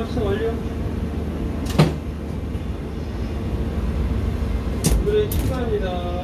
탑승 완료. 오늘의 출발합니다.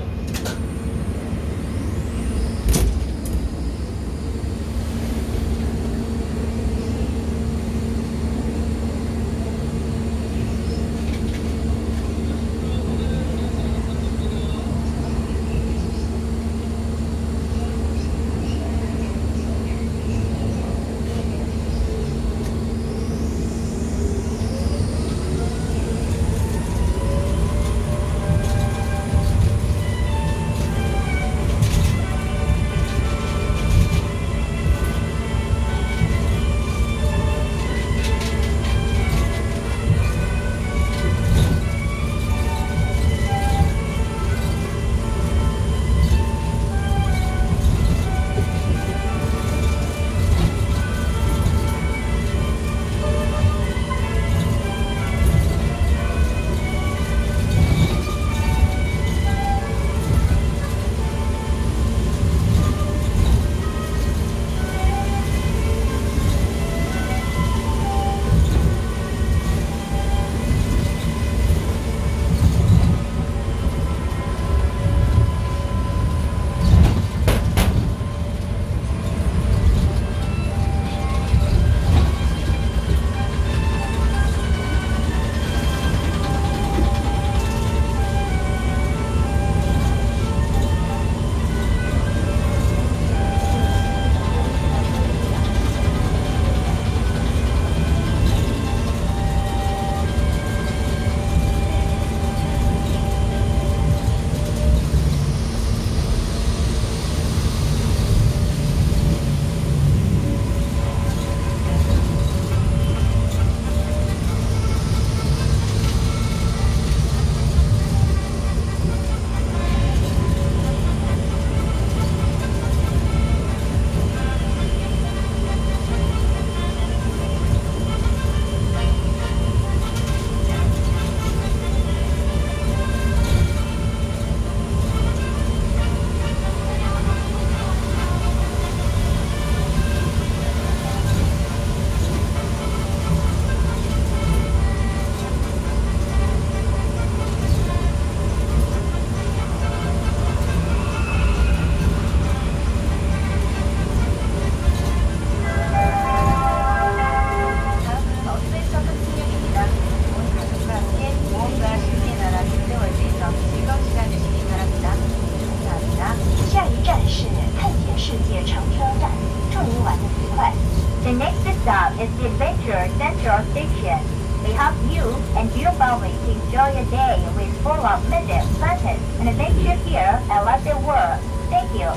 The next stop is the Adventure Central Station. We hope you and your family to enjoy your day with full of midget, buttons, and adventure here at Lotte World. Thank you.